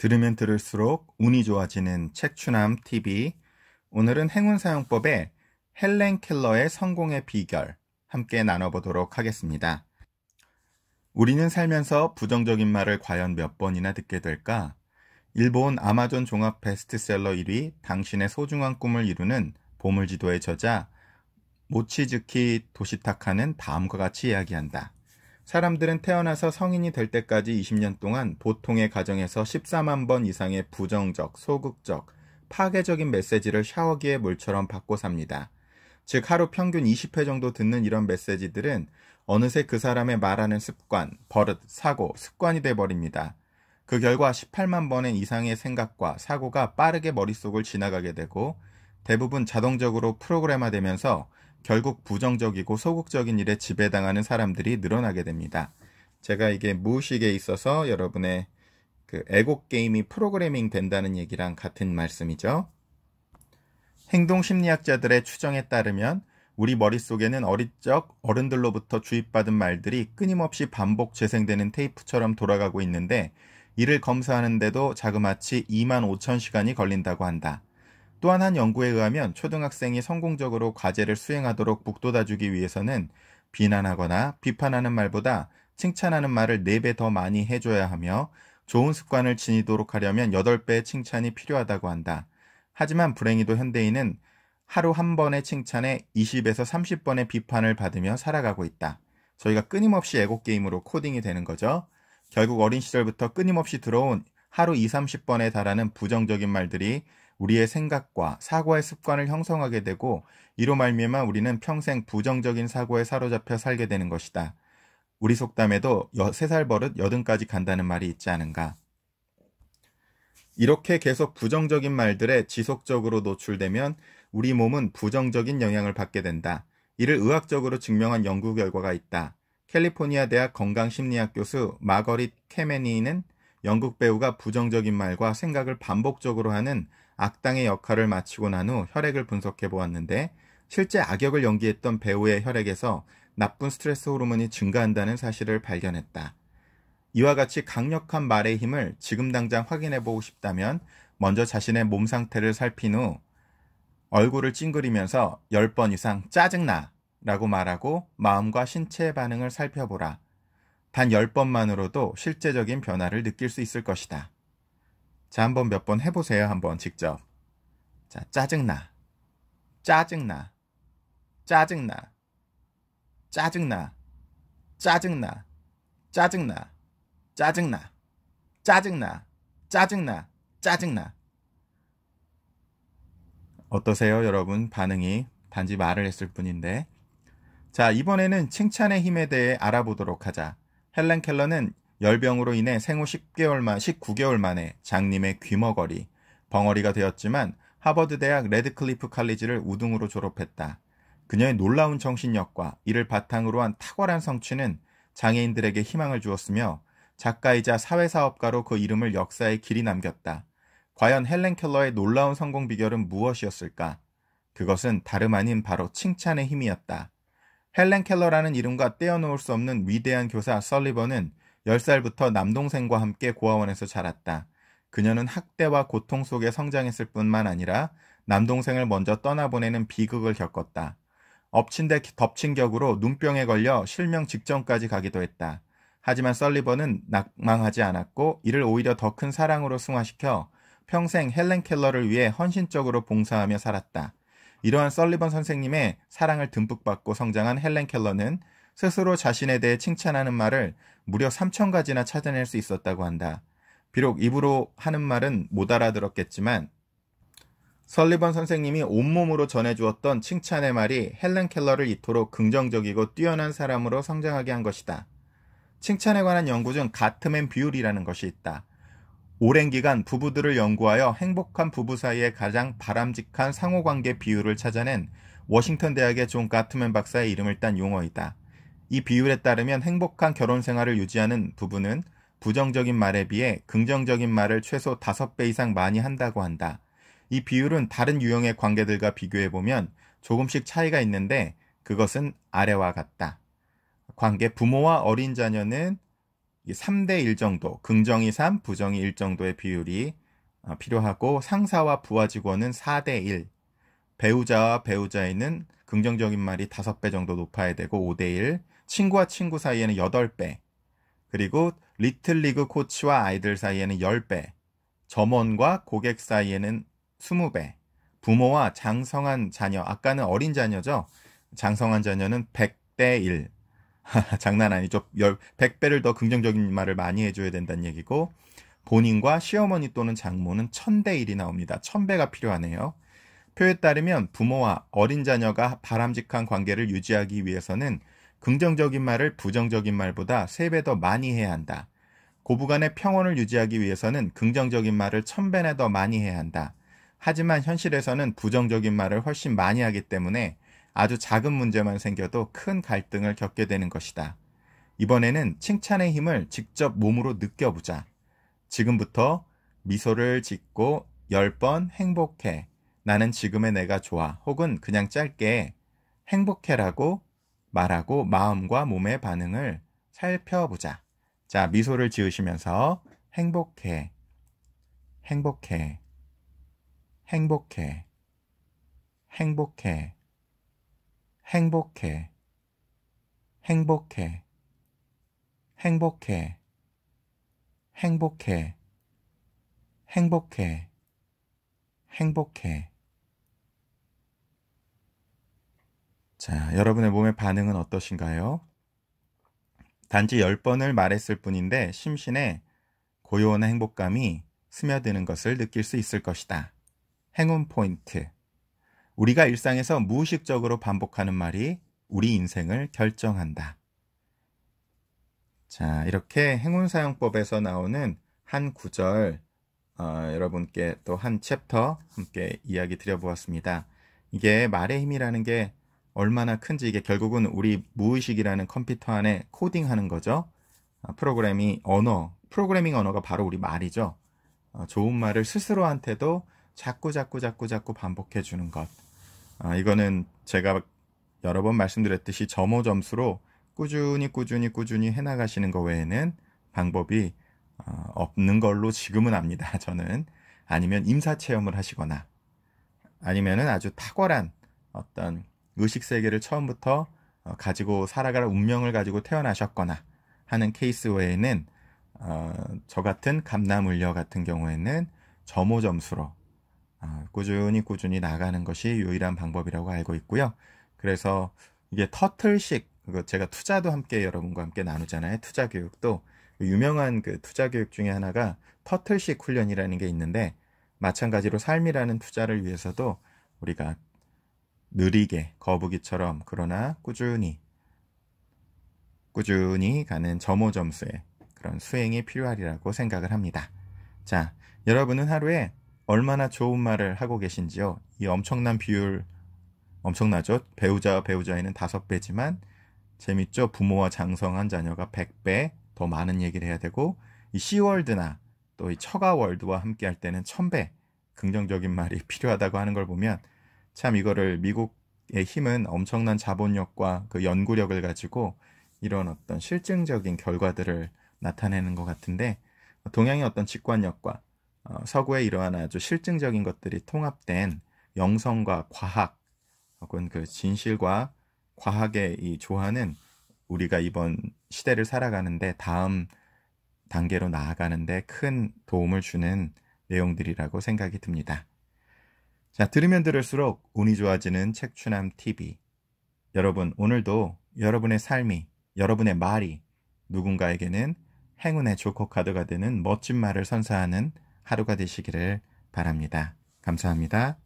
들으면 들을수록 운이 좋아지는 책추남 TV. 오늘은 행운 사용법의 헬렌 켈러의 성공의 비결 함께 나눠보도록 하겠습니다. 우리는 살면서 부정적인 말을 과연 몇 번이나 듣게 될까? 일본 아마존 종합 베스트셀러 1위 당신의 소중한 꿈을 이루는 보물지도의 저자 모치즈키 도시타카는 다음과 같이 이야기한다. 사람들은 태어나서 성인이 될 때까지 20년 동안 보통의 가정에서 14만 번 이상의 부정적, 소극적, 파괴적인 메시지를 샤워기의 물처럼 받고 삽니다. 즉 하루 평균 20회 정도 듣는 이런 메시지들은 어느새 그 사람의 말하는 습관, 버릇, 사고, 습관이 돼 버립니다. 그 결과 18만 번의 이상의 생각과 사고가 빠르게 머릿속을 지나가게 되고 대부분 자동적으로 프로그램화되면서 결국 부정적이고 소극적인 일에 지배당하는 사람들이 늘어나게 됩니다. 제가 이게 무의식에 있어서 여러분의 그 애국 게임이 프로그래밍 된다는 얘기랑 같은 말씀이죠. 행동 심리학자들의 추정에 따르면 우리 머릿속에는 어릴 적 어른들로부터 주입받은 말들이 끊임없이 반복 재생되는 테이프처럼 돌아가고 있는데 이를 검사하는데도 자그마치 2만 5천 시간이 걸린다고 한다. 또한 한 연구에 의하면 초등학생이 성공적으로 과제를 수행하도록 북돋아주기 위해서는 비난하거나 비판하는 말보다 칭찬하는 말을 4배 더 많이 해줘야 하며 좋은 습관을 지니도록 하려면 8배의 칭찬이 필요하다고 한다. 하지만 불행히도 현대인은 하루 한 번의 칭찬에 20에서 30번의 비판을 받으며 살아가고 있다. 저희가 끊임없이 애고게임으로 코딩이 되는 거죠. 결국 어린 시절부터 끊임없이 들어온 하루 2, 30번에 달하는 부정적인 말들이 우리의 생각과 사고의 습관을 형성하게 되고 이로 말미암아 우리는 평생 부정적인 사고에 사로잡혀 살게 되는 것이다. 우리 속담에도 3살 버릇 여든까지 간다는 말이 있지 않은가. 이렇게 계속 부정적인 말들에 지속적으로 노출되면 우리 몸은 부정적인 영향을 받게 된다. 이를 의학적으로 증명한 연구 결과가 있다. 캘리포니아 대학 건강심리학 교수 마거릿 케메니는 영국 배우가 부정적인 말과 생각을 반복적으로 하는 악당의 역할을 마치고 난 후 혈액을 분석해 보았는데 실제 악역을 연기했던 배우의 혈액에서 나쁜 스트레스 호르몬이 증가한다는 사실을 발견했다. 이와 같이 강력한 말의 힘을 지금 당장 확인해 보고 싶다면 먼저 자신의 몸 상태를 살핀 후 얼굴을 찡그리면서 10번 이상 짜증나 라고 말하고 마음과 신체의 반응을 살펴보라. 단 10번만으로도 실제적인 변화를 느낄 수 있을 것이다. 자, 한번 몇 번 해보세요. 한번 직접. 자, 짜증나. 짜증나. 짜증나. 짜증나. 짜증나. 짜증나. 짜증나. 짜증나. 짜증나. 짜증나. 어떠세요, 여러분? 반응이 단지 말을 했을 뿐인데. 자, 이번에는 칭찬의 힘에 대해 알아보도록 하자. 헬렌 켈러는 열병으로 인해 생후 10개월 만 19개월 만에 장님에 귀머거리, 벙어리가 되었지만 하버드 대학 레드클리프 칼리지를 우등으로 졸업했다. 그녀의 놀라운 정신력과 이를 바탕으로 한 탁월한 성취는 장애인들에게 희망을 주었으며 작가이자 사회사업가로 그 이름을 역사에 길이 남겼다. 과연 헬렌 켈러의 놀라운 성공 비결은 무엇이었을까? 그것은 다름 아닌 바로 칭찬의 힘이었다. 헬렌 켈러라는 이름과 떼어놓을 수 없는 위대한 교사 설리번은 10살부터 남동생과 함께 고아원에서 자랐다. 그녀는 학대와 고통 속에 성장했을 뿐만 아니라 남동생을 먼저 떠나보내는 비극을 겪었다. 엎친 데 덮친 격으로 눈병에 걸려 실명 직전까지 가기도 했다. 하지만 썰리번은 낙망하지 않았고 이를 오히려 더 큰 사랑으로 승화시켜 평생 헬렌 켈러를 위해 헌신적으로 봉사하며 살았다. 이러한 썰리번 선생님의 사랑을 듬뿍 받고 성장한 헬렌 켈러는 스스로 자신에 대해 칭찬하는 말을 무려 3천 가지나 찾아낼 수 있었다고 한다. 비록 입으로 하는 말은 못 알아들었겠지만 설리번 선생님이 온몸으로 전해주었던 칭찬의 말이 헬렌 켈러를 이토록 긍정적이고 뛰어난 사람으로 성장하게 한 것이다. 칭찬에 관한 연구 중 가트맨 비율이라는 것이 있다. 오랜 기간 부부들을 연구하여 행복한 부부 사이의 가장 바람직한 상호관계 비율을 찾아낸 워싱턴 대학의 존 가트맨 박사의 이름을 딴 용어이다. 이 비율에 따르면 행복한 결혼 생활을 유지하는 부부는 부정적인 말에 비해 긍정적인 말을 최소 5배 이상 많이 한다고 한다. 이 비율은 다른 유형의 관계들과 비교해 보면 조금씩 차이가 있는데 그것은 아래와 같다. 관계 부모와 어린 자녀는 3대 1 정도, 긍정이 3, 부정이 1 정도의 비율이 어, 필요하고 상사와 부하 직원은 4대 1. 배우자와 배우자에는 긍정적인 말이 5배 정도 높아야 되고 5대 1. 친구와 친구 사이에는 8배. 그리고 리틀리그 코치와 아이들 사이에는 10배. 점원과 고객 사이에는 20배. 부모와 장성한 자녀, 아까는 어린 자녀죠. 장성한 자녀는 100대 1. 장난 아니죠. 100배를 더 긍정적인 말을 많이 해줘야 된다는 얘기고, 본인과 시어머니 또는 장모는 1000대 1이 나옵니다. 1000배가 필요하네요. 표에 따르면 부모와 어린 자녀가 바람직한 관계를 유지하기 위해서는 긍정적인 말을 부정적인 말보다 3배 더 많이 해야 한다. 고부간의 평온을 유지하기 위해서는 긍정적인 말을 1000배나 더 많이 해야 한다. 하지만 현실에서는 부정적인 말을 훨씬 많이 하기 때문에 아주 작은 문제만 생겨도 큰 갈등을 겪게 되는 것이다. 이번에는 칭찬의 힘을 직접 몸으로 느껴보자. 지금부터 미소를 짓고 10번 행복해. 나는 지금의 내가 좋아. 혹은 그냥 짧게 행복해라고 말하고 마음과 몸의 반응을 살펴보자. 자, 미소를 지으시면서 행복해. 행복해. 행복해. 행복해. 행복해. 행복해. 행복해. 행복해. 행복해. 행복해. 자, 여러분의 몸의 반응은 어떠신가요? 단지 10번을 말했을 뿐인데 심신에 고요한 행복감이 스며드는 것을 느낄 수 있을 것이다. 행운 포인트. 우리가 일상에서 무의식적으로 반복하는 말이 우리 인생을 결정한다. 자, 이렇게 행운 사용법에서 나오는 한 구절, 어, 여러분께 또 한 챕터 함께 이야기 드려보았습니다. 이게 말의 힘이라는 게 얼마나 큰지 이게 결국은 우리 무의식이라는 컴퓨터 안에 코딩하는 거죠. 어, 프로그래밍 언어, 프로그래밍 언어가 바로 우리 말이죠. 어, 좋은 말을 스스로한테도 자꾸 자꾸 자꾸 자꾸 반복해 주는 것. 아, 이거는 제가 여러 번 말씀드렸듯이 점호 점수로 꾸준히 꾸준히 꾸준히 해나가시는 것 외에는 방법이 어, 없는 걸로 지금은 압니다. 저는 아니면 임사 체험을 하시거나 아니면은 아주 탁월한 어떤 의식 세계를 처음부터 어, 가지고 살아갈 운명을 가지고 태어나셨거나 하는 케이스 외에는 어, 저 같은 감나물려 같은 경우에는 점호 점수로 어, 꾸준히 꾸준히 나가는 것이 유일한 방법이라고 알고 있고요. 그래서 이게 터틀식 제가 투자도 함께 여러분과 함께 나누잖아요. 투자 교육도 유명한 그 투자 교육 중에 하나가 터틀식 훈련이라는 게 있는데 마찬가지로 삶이라는 투자를 위해서도 우리가 느리게 거북이처럼 그러나 꾸준히 꾸준히 가는 점호 점수의 그런 수행이 필요하리라고 생각을 합니다. 자, 여러분은 하루에 얼마나 좋은 말을 하고 계신지요? 이 엄청난 비율 엄청나죠? 배우자와 배우자에는 다섯 배지만 재밌죠? 부모와 장성한 자녀가 100배 더 많은 얘기를 해야 되고 이 시월드나 또 이 처가월드와 함께 할 때는 1000배 긍정적인 말이 필요하다고 하는 걸 보면 참 이거를 미국의 힘은 엄청난 자본력과 그 연구력을 가지고 이런 어떤 실증적인 결과들을 나타내는 것 같은데 동양의 어떤 직관력과 어, 서구의 이러한 아주 실증적인 것들이 통합된 영성과 과학 혹은 그 진실과 과학의 이 조화는 우리가 이번 시대를 살아가는데 다음 단계로 나아가는데 큰 도움을 주는 내용들이라고 생각이 듭니다. 자, 들으면 들을수록 운이 좋아지는 책추남 TV. 여러분, 오늘도 여러분의 삶이, 여러분의 말이 누군가에게는 행운의 조커 카드가 되는 멋진 말을 선사하는 하루가 되시기를 바랍니다. 감사합니다.